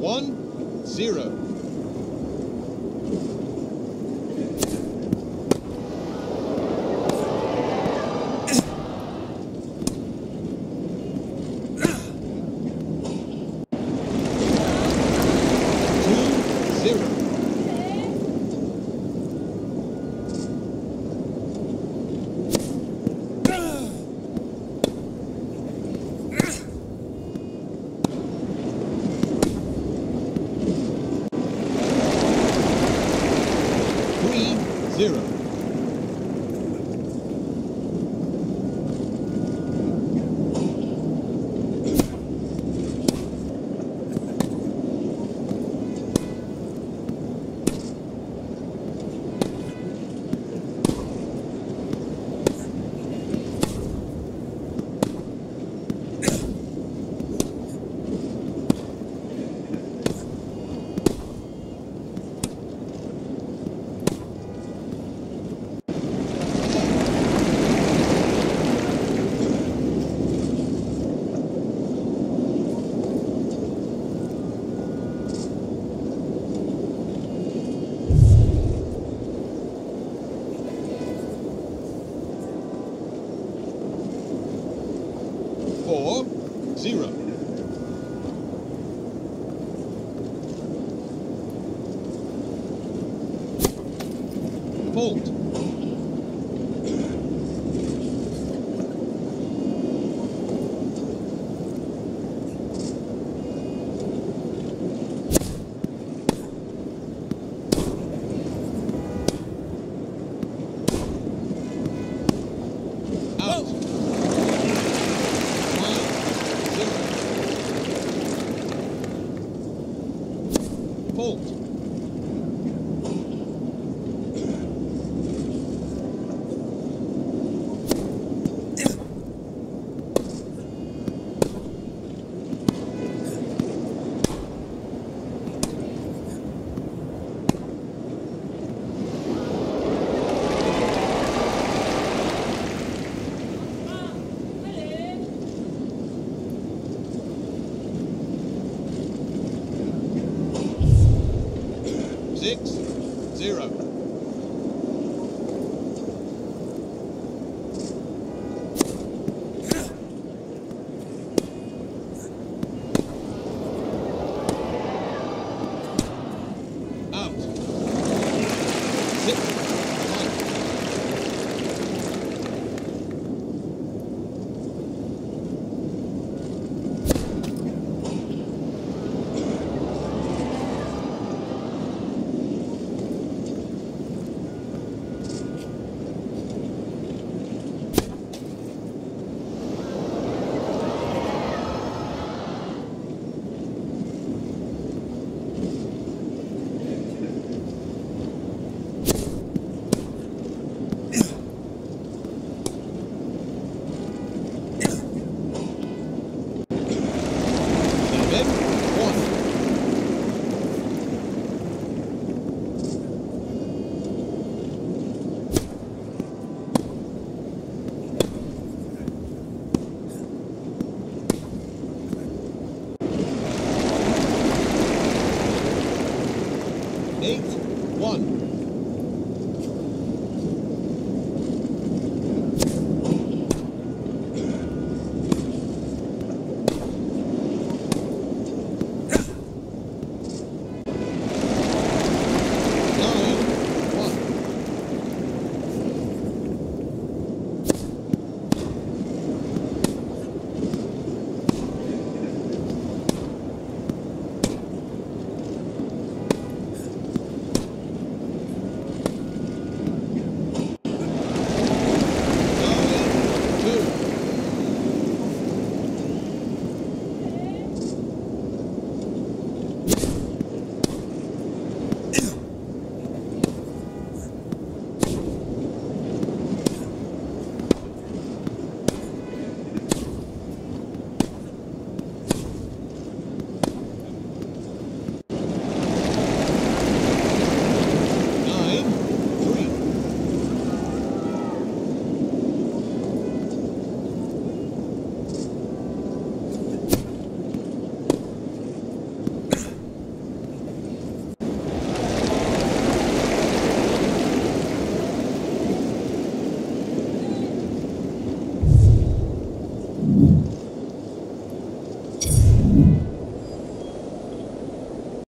One, zero. Zero. Four, zero. Fault. six, zero.